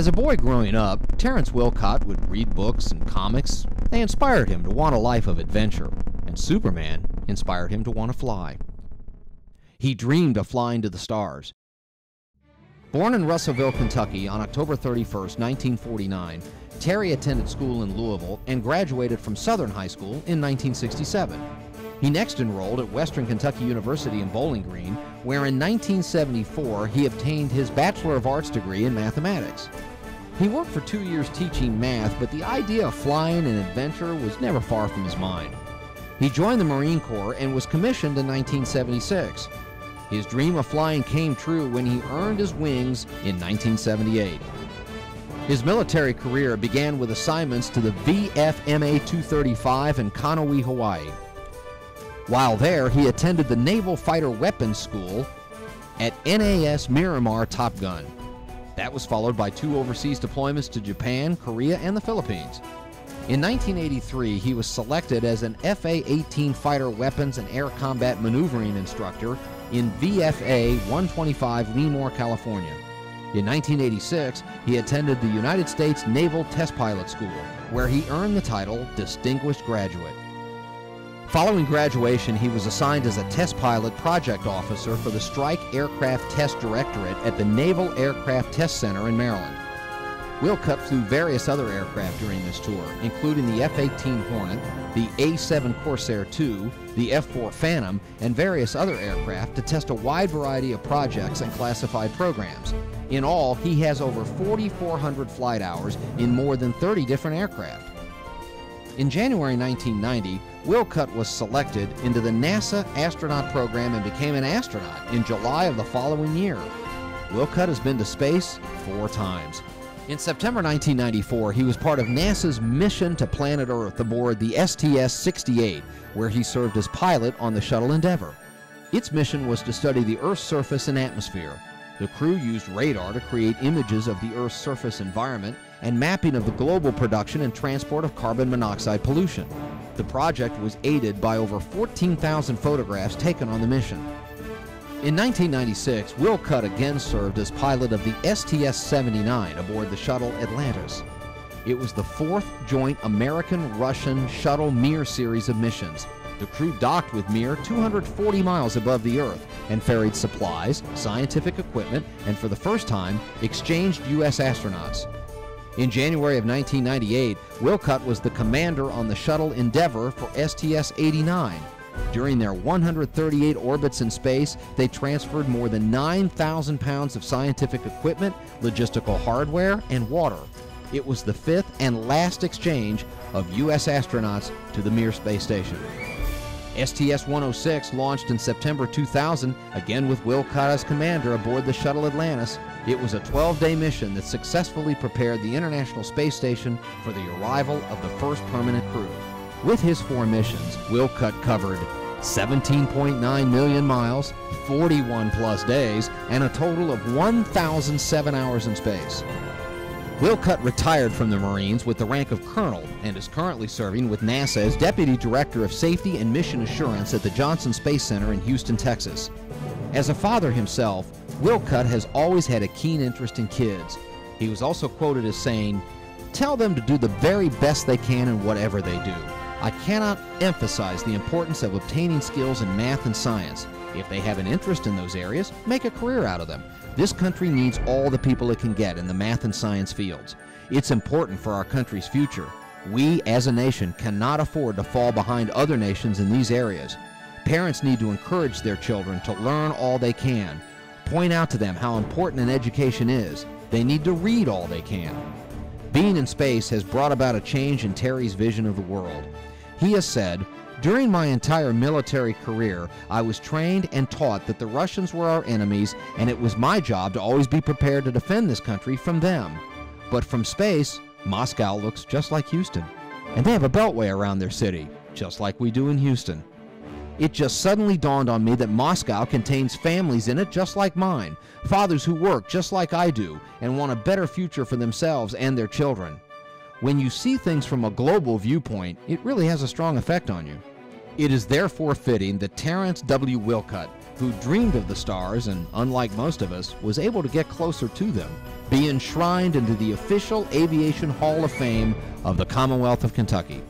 As a boy growing up, Terrence Wilcutt would read books and comics. They inspired him to want a life of adventure, and Superman inspired him to want to fly. He dreamed of flying to the stars. Born in Russellville, Kentucky on October 31, 1949, Terry attended school in Louisville and graduated from Southern High School in 1967. He next enrolled at Western Kentucky University in Bowling Green, where in 1974 he obtained his Bachelor of Arts degree in mathematics. He worked for two years teaching math, but the idea of flying and adventure was never far from his mind. He joined the Marine Corps and was commissioned in 1976. His dream of flying came true when he earned his wings in 1978. His military career began with assignments to the VMFA 235 in Kaneohe, Hawaii. While there, he attended the Naval Fighter Weapons School at NAS Miramar Top Gun. That was followed by two overseas deployments to Japan, Korea, and the Philippines. In 1983, he was selected as an FA 18 fighter weapons and air combat maneuvering instructor in VFA 125 Lemoore, California. In 1986, he attended the United States Naval Test Pilot School, where he earned the title Distinguished Graduate. Following graduation, he was assigned as a test pilot project officer for the Strike Aircraft Test Directorate at the Naval Aircraft Test Center in Maryland. Wilcutt flew various other aircraft during this tour, including the F-18 Hornet, the A-7 Corsair II, the F-4 Phantom, and various other aircraft to test a wide variety of projects and classified programs. In all, he has over 4,400 flight hours in more than 30 different aircraft. In January 1990, Wilcutt was selected into the NASA astronaut program and became an astronaut in July of the following year. Wilcutt has been to space four times. In September 1994, he was part of NASA's mission to planet Earth aboard the STS 68, where he served as pilot on the Shuttle Endeavour. Its mission was to study the Earth's surface and atmosphere. The crew used radar to create images of the Earth's surface environment and mapping of the global production and transport of carbon monoxide pollution. The project was aided by over 14,000 photographs taken on the mission. In 1996, Wilcutt again served as pilot of the STS-79 aboard the shuttle Atlantis. It was the fourth joint American-Russian shuttle Mir series of missions. The crew docked with Mir 240 miles above the Earth and ferried supplies, scientific equipment, and for the first time, exchanged U.S. astronauts. In January of 1998, Wilcutt was the commander on the shuttle Endeavour for STS-89. During their 138 orbits in space, they transferred more than 9,000 pounds of scientific equipment, logistical hardware, and water. It was the fifth and last exchange of U.S. astronauts to the Mir space station. STS-106 launched in September 2000, again with Wilcutt as commander aboard the shuttle Atlantis. It was a 12-day mission that successfully prepared the International Space Station for the arrival of the first permanent crew. With his four missions, Will Wilcutt covered 17.9 million miles, 41 plus days, and a total of 1,007 hours in space. Wilcutt retired from the Marines with the rank of colonel and is currently serving with NASA as Deputy Director of Safety and Mission Assurance at the Johnson Space Center in Houston, Texas. As a father himself, Wilcutt has always had a keen interest in kids. He was also quoted as saying, Tell them to do the very best they can in whatever they do. I cannot emphasize the importance of obtaining skills in math and science. If they have an interest in those areas, make a career out of them. This country needs all the people it can get in the math and science fields. It's important for our country's future. We, as a nation, cannot afford to fall behind other nations in these areas. Parents need to encourage their children to learn all they can. Point out to them how important an education is. They need to read all they can. Being in space has brought about a change in Terry's vision of the world. He has said, during my entire military career, I was trained and taught that the Russians were our enemies, and it was my job to always be prepared to defend this country from them. But from space, Moscow looks just like Houston. And they have a beltway around their city, just like we do in Houston. It just suddenly dawned on me that Moscow contains families in it just like mine, fathers who work just like I do and want a better future for themselves and their children. When you see things from a global viewpoint, it really has a strong effect on you. It is therefore fitting that Terrence W. Wilcutt who dreamed of the stars and, unlike most of us, was able to get closer to them, be enshrined into the official Aviation Hall of Fame of the Commonwealth of Kentucky.